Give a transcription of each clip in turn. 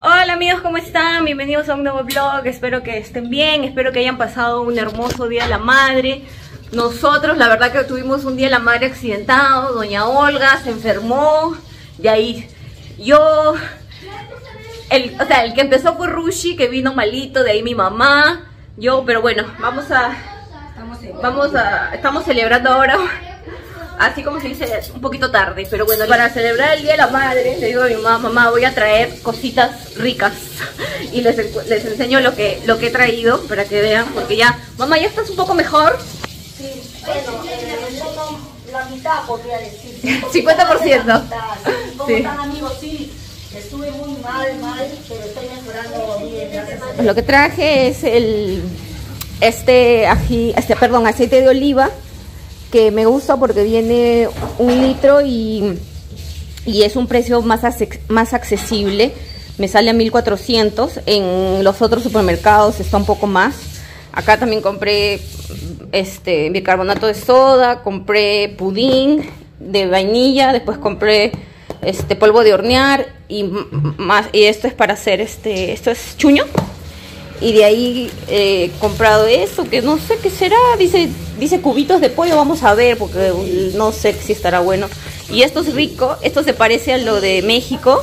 Hola amigos, ¿cómo están? Bienvenidos a un nuevo vlog, espero que estén bien, espero que hayan pasado un hermoso día de la madre. Nosotros, la verdad que tuvimos un día de la madre accidentado, doña Olga se enfermó, de ahí yo, el, o sea, el que empezó fue Rushi, que vino malito, de ahí mi mamá, yo, pero bueno, vamos a, vamos a, estamos celebrando ahora así como se dice, un poquito tarde, pero bueno, para celebrar el Día de la Madre, le digo a mi mamá, mamá, voy a traer cositas ricas y les, les enseño lo que, lo que he traído para que vean, porque ya, mamá, ya estás un poco mejor. Sí, bueno, eh, la mitad podría decir. 50%. ¿Cómo Sí. están amigos? Sí, estuve muy mal, mal, pero estoy mejorando bien, gracias Lo que traje es el, este ají, este, perdón, aceite de oliva, que me gusta porque viene un litro y, y es un precio más, más accesible. Me sale a 1400. En los otros supermercados está un poco más. Acá también compré este bicarbonato de soda, compré pudín de vainilla, después compré este polvo de hornear y más y esto es para hacer este esto es chuño y de ahí eh, he comprado eso que no sé qué será dice dice cubitos de pollo vamos a ver porque no sé si estará bueno. Y esto es rico esto se parece a lo de México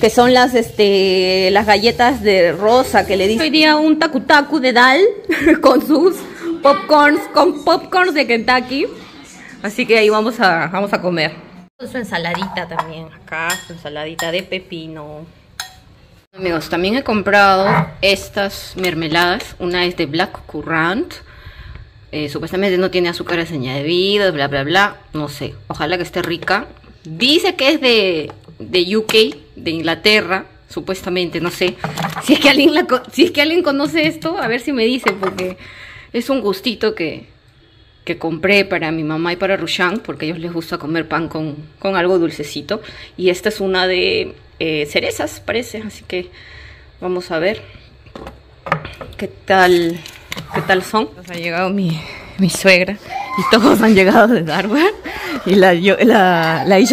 que son las este las galletas de rosa que le dicen. Hoy día un tacu tacu de dal con sus popcorns con popcorns de Kentucky. Así que ahí vamos a vamos a comer. Su ensaladita también. Acá su ensaladita de pepino Amigos, también he comprado estas mermeladas. Una es de Black Currant. Eh, supuestamente no tiene azúcares añadidos, bla, bla, bla. No sé. Ojalá que esté rica. Dice que es de, de UK, de Inglaterra. Supuestamente, no sé. Si es, que alguien si es que alguien conoce esto, a ver si me dice, porque es un gustito que, que compré para mi mamá y para Rushan, porque a ellos les gusta comer pan con, con algo dulcecito. Y esta es una de eh, cerezas, parece, así que vamos a ver qué tal, qué tal son. Ha llegado mi, mi suegra y todos han llegado de Darwin. Y la, yo,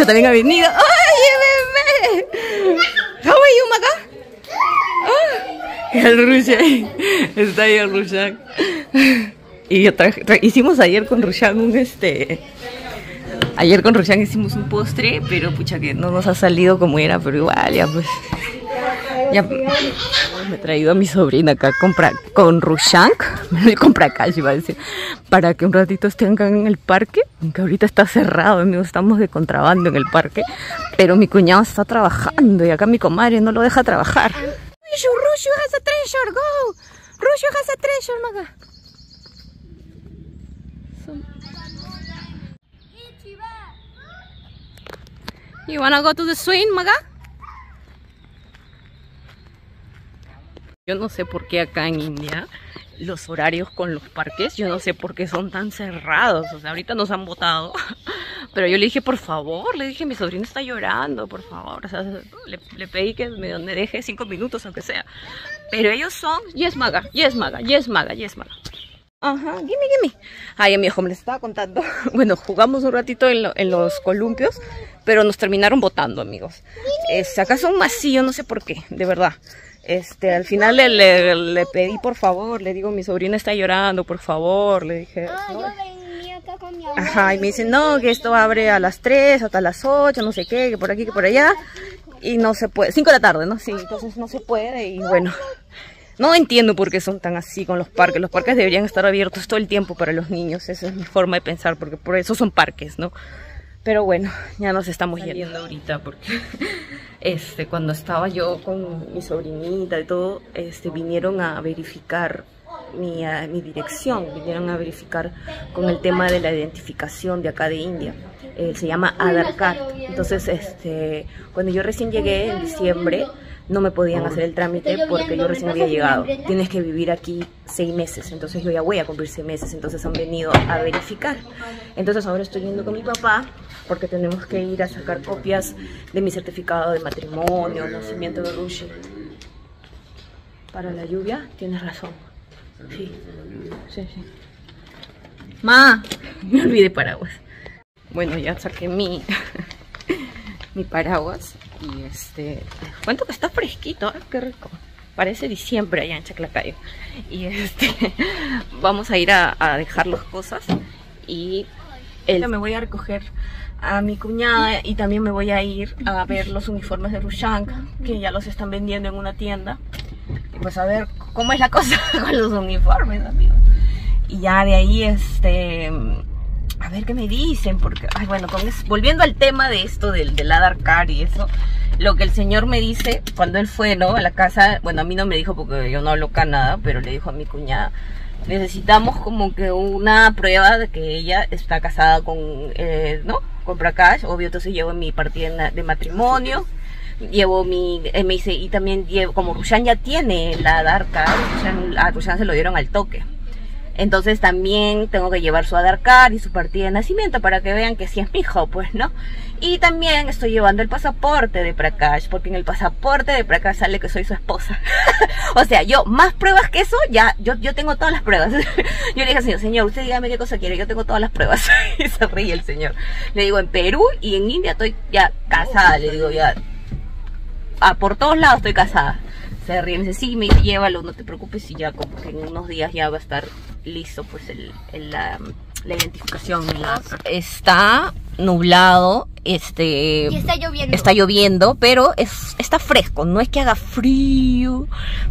también ha venido. ¡Ay, bebé! You, Maga? Ah, El Rushan. Está ahí el Rushan. Y yo traje- tra- hicimos ayer con Rushan un este. Ayer con Rushan hicimos un postre, pero pucha que no nos ha salido como era, pero igual ya pues. Ya me he traído a mi sobrina acá compra, con Rushank, me compra cash iba a decir, para que un ratito estén acá en el parque, aunque ahorita está cerrado, amigos, estamos de contrabando en el parque, pero mi cuñado está trabajando y acá mi comadre no lo deja trabajar. Rushu, Rushu has a treasure, go! Rushu has a treasure, maga. You wanna go to the swing, maga? Yo no sé por qué acá en India los horarios con los parques, yo no sé por qué son tan cerrados. O sea, ahorita nos han votado. Pero yo le dije, por favor, le dije, mi sobrino está llorando, por favor. Le pedí que me, me deje cinco minutos, aunque sea. Pero ellos son, yes maga, yes maga, yes maga, yes maga. Ajá, gimme, gimme. Ay, mi hijo me les estaba contando. Bueno, jugamos un ratito en, lo- en los columpios, pero nos terminaron votando, amigos. Es, acá son masillo, no sé por qué, de verdad. Este, al final le, le, le pedí por favor, le digo, mi sobrina está llorando, por favor, le dije. Ah, ¿no? yo venía acá con mi abuela. Ajá, y me dicen, no, que esto abre a las 3 hasta las 8, no sé qué, que por aquí, que por allá. Y no se puede, 5 de la tarde, ¿no? Sí, entonces no se puede y bueno. No entiendo por qué son tan así con los parques. Los parques deberían estar abiertos todo el tiempo para los niños. Esa es mi forma de pensar, porque por eso son parques, ¿no? Pero bueno, ya nos estamos yendo ahorita porque este cuando estaba yo con mi sobrinita y todo, este vinieron a verificar mi, ah, mi dirección, vinieron a verificar con el tema de la identificación de acá de India. Eh, se llama Card. Entonces, este, cuando yo recién llegué en diciembre, no me podían hacer el trámite porque yo recién había llegado. Tienes que vivir aquí seis meses, entonces yo ya voy a cumplir seis meses, entonces han venido a verificar. Entonces ahora estoy yendo con mi papá porque tenemos que ir a sacar copias de mi certificado de matrimonio, nacimiento de Rushi. Para la lluvia, tienes razón. Sí, sí, sí. Ma, me olvidé paraguas. Bueno, ya saqué mi, mi paraguas y este, cuento que está fresquito, ¿eh? qué rico. Parece diciembre allá en Chaclacayo. Y este, vamos a ir a, a dejar las cosas y el, me voy a recoger a mi cuñada y también me voy a ir a ver los uniformes de Rushank que ya los están vendiendo en una tienda y pues a ver cómo es la cosa con los uniformes amigos y ya de ahí este a ver qué me dicen porque ay bueno con es- volviendo al tema de esto del, del Adar Car y eso lo que el señor me dice cuando él fue no a la casa bueno a mí no me dijo porque yo no hablo nada pero le dijo a mi cuñada necesitamos como que una prueba de que ella está casada con, eh, ¿no? Con Prakash, obvio, entonces llevo mi partida de matrimonio, llevo mi, eh, me dice, y también llevo, como Rushan ya tiene la Darka, Rushan, a Rushan se lo dieron al toque. Entonces también tengo que llevar su Aadhaar card y su partida de nacimiento para que vean que sí es mi hijo, pues, ¿no? Y también estoy llevando el pasaporte de Prakash, porque en el pasaporte de Prakash sale que soy su esposa. o sea, yo, más pruebas que eso, ya, yo, yo tengo todas las pruebas. yo le dije al señor, señor, usted dígame qué cosa quiere, yo tengo todas las pruebas. y se ríe el señor. Le digo, en Perú y en India estoy ya casada, le digo, ya, ah, por todos lados estoy casada. Se ríe, me dice, sí, me dice, llévalo, no te preocupes y ya como que en unos días ya va a estar listo pues el, el, la, la identificación. la- Está nublado, este... Y está lloviendo. Está lloviendo, pero es, está fresco, no es que haga frío,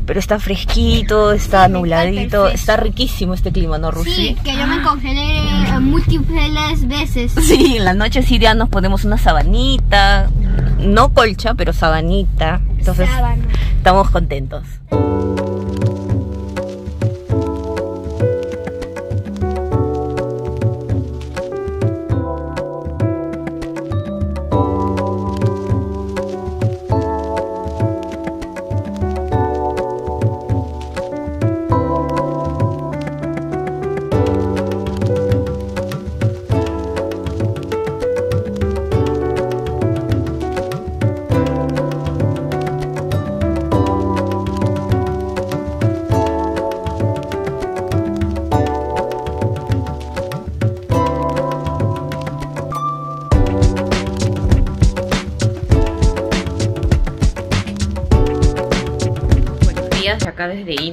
pero está fresquito, está el nubladito, está riquísimo este clima, ¿no, Rushi? Sí, que yo me congelé eh, múltiples veces. Sí, en la noche sí ya nos ponemos una sabanita, no colcha, pero sabanita, entonces Sábana. estamos contentos.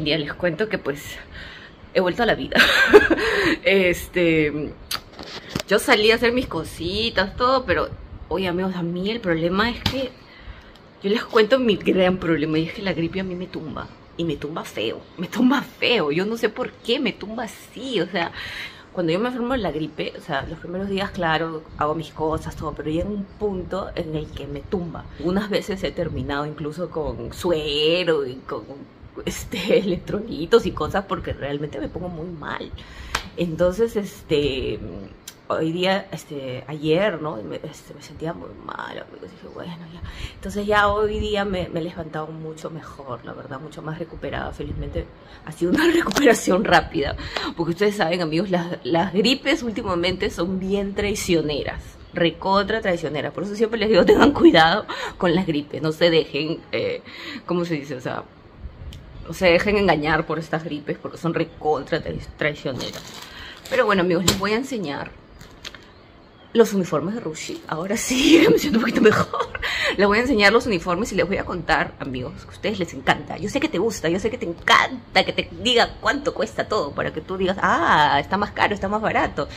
India. Les cuento que pues he vuelto a la vida. este, yo salí a hacer mis cositas, todo, pero oye amigos, a mí el problema es que yo les cuento mi gran problema y es que la gripe a mí me tumba. Y me tumba feo, me tumba feo. Yo no sé por qué me tumba así. O sea, cuando yo me enfermo de la gripe, o sea, los primeros días, claro, hago mis cosas, todo, pero llega un punto en el que me tumba. Algunas veces he terminado incluso con suero y con este, electrolitos y cosas porque realmente me pongo muy mal. Entonces, este, hoy día, este, ayer, ¿no? Me, este, me sentía muy mal, amigos. Dije, bueno, ya. Entonces ya hoy día me, me he levantado mucho mejor, la verdad, mucho más recuperada. Felizmente ha sido una recuperación rápida. Porque ustedes saben, amigos, las, las gripes últimamente son bien traicioneras. Recontra traicioneras. Por eso siempre les digo, tengan cuidado con las gripes. No se dejen, eh, ¿cómo se dice? O sea, se dejen engañar por estas gripes porque son recontra trai- traicioneras. Pero bueno, amigos, les voy a enseñar los uniformes de Rushi. Ahora sí, me siento un poquito mejor. Les voy a enseñar los uniformes y les voy a contar, amigos, que a ustedes les encanta. Yo sé que te gusta, yo sé que te encanta que te diga cuánto cuesta todo para que tú digas, ah, está más caro, está más barato.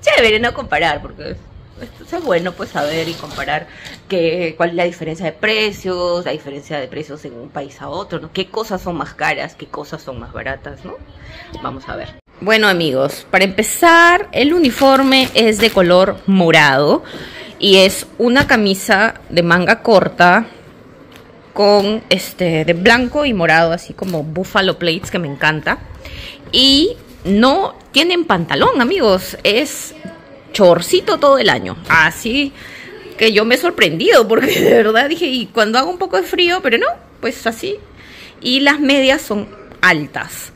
Chévere no comparar porque es, es bueno pues saber y comparar que, cuál es la diferencia de precios, la diferencia de precios en un país a otro, qué cosas son más caras, qué cosas son más baratas, ¿no? Vamos a ver. Bueno amigos, para empezar, el uniforme es de color morado y es una camisa de manga corta con este de blanco y morado, así como buffalo plates que me encanta. Y no tienen pantalón, amigos, es chorcito todo el año. Así que yo me he sorprendido porque de verdad dije, y cuando hago un poco de frío, pero no, pues así. Y las medias son altas.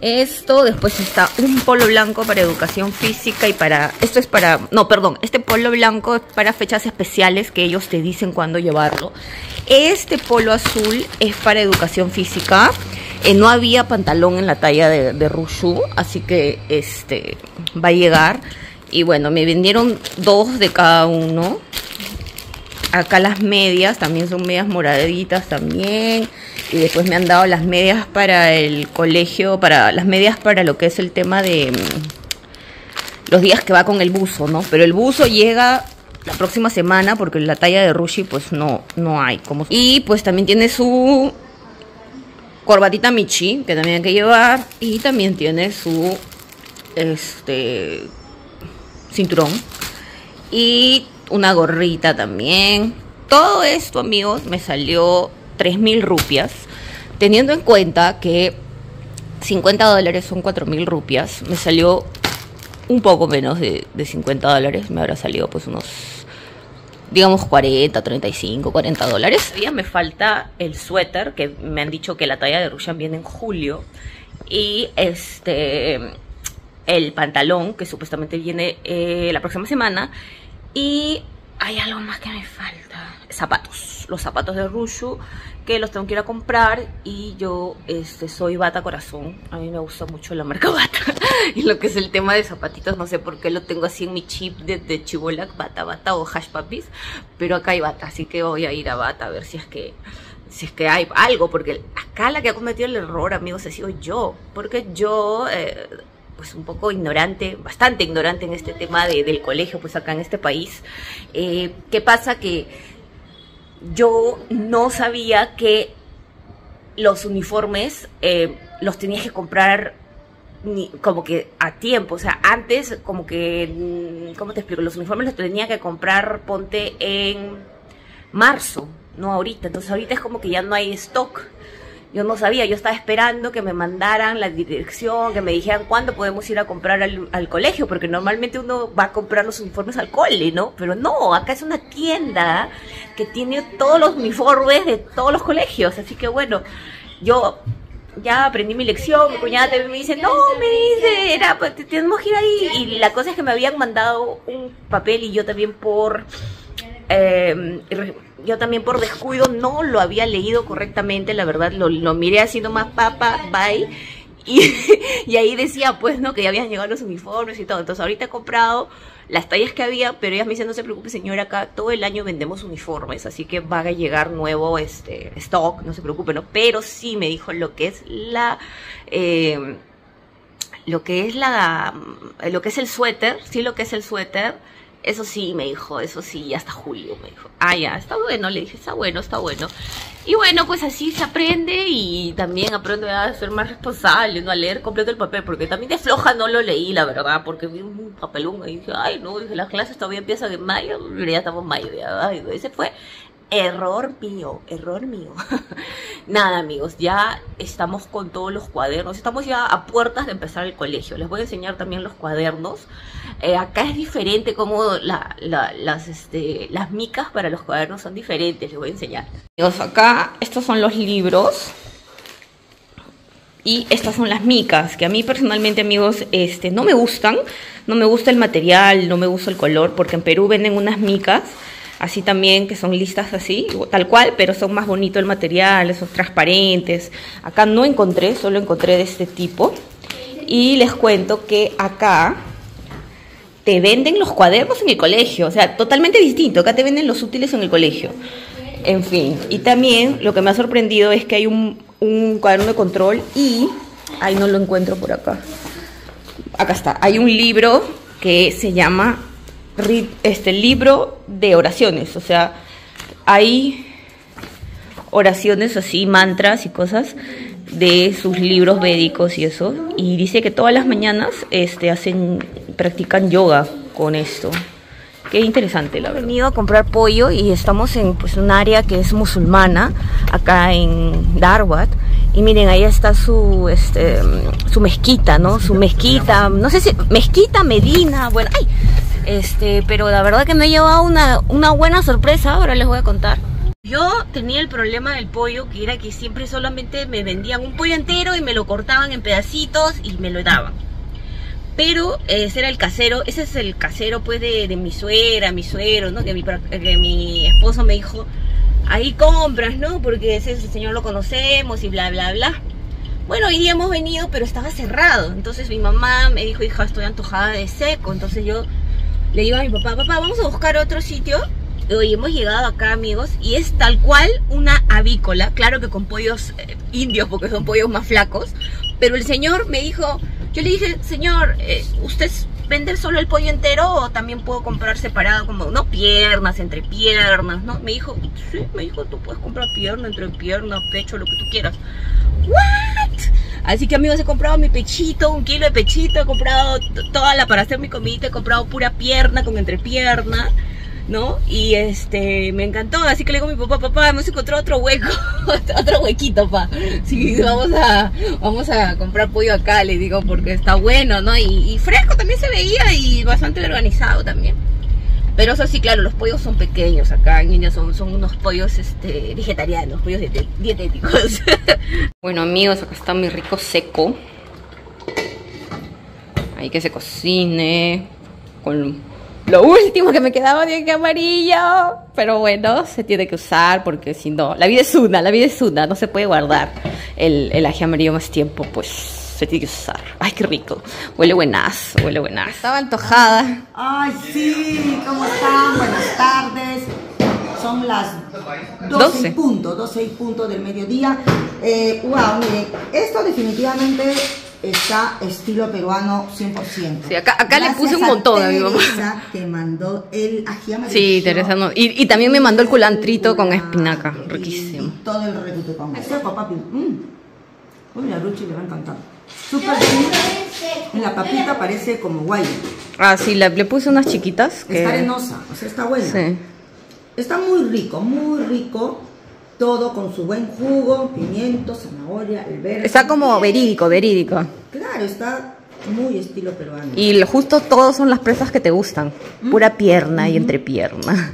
Esto, después está un polo blanco para educación física y para... Esto es para... No, perdón, este polo blanco es para fechas especiales que ellos te dicen cuándo llevarlo. Este polo azul es para educación física. Eh, no había pantalón en la talla de, de Rushu, así que este va a llegar. Y bueno, me vendieron dos de cada uno. Acá las medias también son medias moraditas también. Y después me han dado las medias para el colegio, para las medias para lo que es el tema de mm, los días que va con el buzo, ¿no? Pero el buzo llega la próxima semana porque la talla de Rushi pues no, no hay. Como... Y pues también tiene su corbatita Michi, que también hay que llevar. Y también tiene su este cinturón. Y una gorrita también. Todo esto, amigos, me salió 3.000 rupias. Teniendo en cuenta que 50 dólares son 4.000 rupias, me salió un poco menos de, de 50 dólares. Me habrá salido pues unos, digamos, 40, 35, 40 dólares. Todavía me falta el suéter, que me han dicho que la talla de Rushan viene en julio. Y este el pantalón, que supuestamente viene eh, la próxima semana. Y hay algo más que me falta. Zapatos. Los zapatos de Rushu, que los tengo que ir a comprar. Y yo este, soy Bata Corazón. A mí me gusta mucho la marca Bata. y lo que es el tema de zapatitos, no sé por qué lo tengo así en mi chip de, de Chibolac, Bata, Bata o Hash Papis. Pero acá hay Bata, así que voy a ir a Bata a ver si es que si es que hay algo, porque acá la que ha cometido el error, amigos, he sido yo, porque yo eh, pues un poco ignorante, bastante ignorante en este tema de, del colegio, pues acá en este país. Eh, ¿Qué pasa? Que yo no sabía que los uniformes eh, los tenías que comprar como que a tiempo, o sea, antes como que, ¿cómo te explico? Los uniformes los tenía que comprar, ponte en marzo, no ahorita, entonces ahorita es como que ya no hay stock. Yo no sabía, yo estaba esperando que me mandaran la dirección, que me dijeran cuándo podemos ir a comprar al, colegio, porque normalmente uno va a comprar los uniformes al cole, ¿no? Pero no, acá es una tienda que tiene todos los uniformes de todos los colegios, así que bueno, yo ya aprendí mi lección, mi cuñada también me dice, no, me dice, era, pues, tenemos que ir ahí, y la cosa es que me habían mandado un papel y yo también por... Eh, yo también por descuido no lo había leído correctamente, la verdad lo, lo miré haciendo más papa, bye. Y, y, ahí decía, pues, ¿no? Que ya habían llegado los uniformes y todo. Entonces, ahorita he comprado las tallas que había, pero ellas me dicen, no se preocupe, señora, acá todo el año vendemos uniformes, así que va a llegar nuevo este stock, no se preocupe, ¿no? Pero sí me dijo lo que es la... Eh, lo que es la... Lo que es el suéter, sí lo que es el suéter eso sí, me dijo, eso sí, hasta julio, me dijo. Ah, ya, está bueno, le dije, está bueno, está bueno. Y bueno, pues así se aprende y también aprende a ser más responsable, no a leer completo el papel, porque también de floja no lo leí, la verdad, porque vi un papelón y dije, ay, no, dije, las clases todavía empiezan en mayo, ya estamos en mayo, ya, ay, ese fue Error mío, error mío. Nada amigos, ya estamos con todos los cuadernos, estamos ya a puertas de empezar el colegio. Les voy a enseñar también los cuadernos. Eh, acá es diferente como la, la, las, este, las micas para los cuadernos son diferentes, les voy a enseñar. Amigos, acá estos son los libros. Y estas son las micas, que a mí personalmente, amigos, este, no me gustan. No me gusta el material, no me gusta el color, porque en Perú venden unas micas así también, que son listas así, tal cual, pero son más bonito el material, son transparentes. Acá no encontré, solo encontré de este tipo. Y les cuento que acá te venden los cuadernos en el colegio, o sea, totalmente distinto. Acá te venden los útiles en el colegio. En fin, y también lo que me ha sorprendido es que hay un, un cuaderno de control y... Ahí no lo encuentro por acá. Acá está. Hay un libro que se llama este libro de oraciones, o sea, hay oraciones así, mantras y cosas de sus libros védicos y eso, y dice que todas las mañanas este hacen practican yoga con esto. Qué interesante, la verdad. He venido a comprar pollo y estamos en pues un área que es musulmana, acá en Darwat. Y miren, ahí está su este su mezquita, ¿no? Su mezquita, no sé si mezquita Medina, bueno, ay, este, pero la verdad que me ha llevado una, buena sorpresa, ahora les voy a contar. Yo tenía el problema del pollo, que era que siempre solamente me vendían un pollo entero y me lo cortaban en pedacitos y me lo daban. Pero ese era el casero, ese es el casero pues de, de mi suegra, mi suero, ¿no? Que mi, que mi esposo me dijo, ahí compras, ¿no? Porque ese señor lo conocemos y bla, bla, bla. Bueno, hoy día hemos venido, pero estaba cerrado. Entonces mi mamá me dijo, hija, estoy antojada de seco. Entonces yo le digo a mi papá, papá, vamos a buscar otro sitio. Hoy hemos llegado acá, amigos, y es tal cual una avícola, claro que con pollos eh, indios, porque son pollos más flacos, pero el señor me dijo, yo le dije, señor, eh, ¿usted vende solo el pollo entero o también puedo comprar separado como, no, piernas, entre piernas, ¿no? Me dijo, sí, me dijo, tú puedes comprar pierna, entre piernas, pecho, lo que tú quieras. ¿What? Así que amigos, he comprado mi pechito, un kilo de pechito, he comprado toda la para hacer mi comida, he comprado pura pierna con entrepierna, ¿no? Y este, me encantó, así que le digo a mi papá, papá, hemos encontrado otro hueco, otro huequito, pa. Sí, vamos a, vamos a comprar pollo acá, le digo, porque está bueno, ¿no? Y, y fresco también se veía y bastante organizado también. Pero eso sí, claro, los pollos son pequeños acá en India, son, son unos pollos este, vegetarianos, pollos dietéticos. bueno amigos, acá está mi rico seco. Ahí que se cocine con lo último que me quedaba de que amarillo. Pero bueno, se tiene que usar porque si no, la vida es una, la vida es una, no se puede guardar el, el ají amarillo más tiempo, pues se tiene que usar. Ay, qué rico. Huele buenazo, huele buenazo. Estaba antojada. Ay, sí, ¿cómo están? Buenas tardes. Son las 12, 12. y punto, 12 y punto del mediodía. Eh, wow, miren, esto definitivamente está estilo peruano 100%. Sí, acá- acá le puse un montón a mi mamá. Teresa que mandó el ají amarillo. Sí, Teresa, no. Y, y también me mandó el culantrito con espinaca, riquísimo. Y todo el reguito con eso, papi. Mm. Uy, a Ruchi le va a encantar. Súper bien. En la papita parece como guay. Ah, sí, le, le puse unas chiquitas que... Está arenosa, o sea, está buena. Sí. Está muy rico, muy rico. Todo con su buen jugo, pimiento, zanahoria, el verde. Está como verídico, verídico. Claro, está muy estilo peruano. Y lo justo todos son las presas que te gustan. Pura pierna y entrepierna.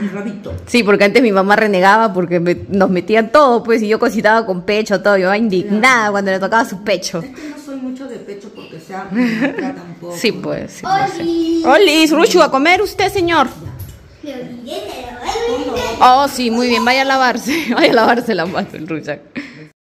Mi rabito. Sí, porque antes mi mamá renegaba porque me- nos metían todo, pues, y yo cocinaba con pecho, todo. Yo iba indignada cuando le tocaba su pecho. Es que no soy mucho de pecho porque sea me trata un poco. Sí, pues. sí. Oli. Olis, Ruchu, a comer usted, señor. Me olvidé de lavarme. Oh, sí, muy bien. Vaya a lavarse. Vaya a lavarse la mano, el Ruchak.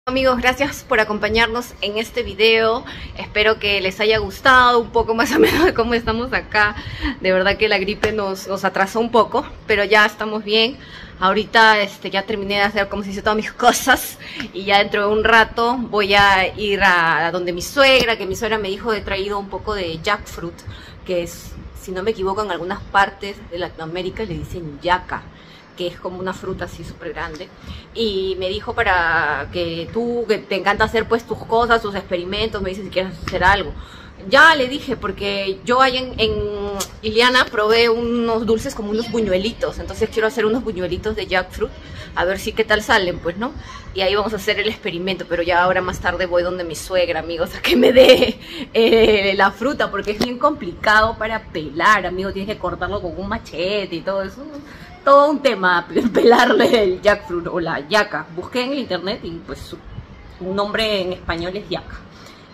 Amigos, gracias por acompañarnos en este video. Espero que les haya gustado un poco más o menos de cómo estamos acá. De verdad que la gripe nos, nos atrasó un poco, pero ya estamos bien. Ahorita este, ya terminé de hacer como se dice todas mis cosas y ya dentro de un rato voy a ir a, donde mi suegra, que mi suegra me dijo he traído un poco de jackfruit, que es, si no me equivoco, en algunas partes de Latinoamérica le dicen yaca que es como una fruta así súper grande. Y me dijo para que tú, que te encanta hacer pues tus cosas, tus experimentos, me dice si quieres hacer algo. Ya le dije, porque yo ahí en, en Iliana probé unos dulces como unos buñuelitos, entonces quiero hacer unos buñuelitos de jackfruit, a ver si qué tal salen, pues, ¿no? Y ahí vamos a hacer el experimento, pero ya ahora más tarde voy donde mi suegra, amigos, a que me dé eh, la fruta, porque es bien complicado para pelar, amigo, tienes que cortarlo con un machete y todo eso todo un tema pelarle el jackfruit o la yaca. Busqué en el internet y pues su nombre en español es yaca.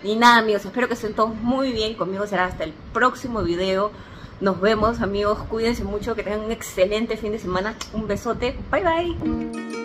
Y nada amigos, espero que estén todos muy bien. Conmigo será hasta el próximo video. Nos vemos amigos, cuídense mucho, que tengan un excelente fin de semana. Un besote, bye bye.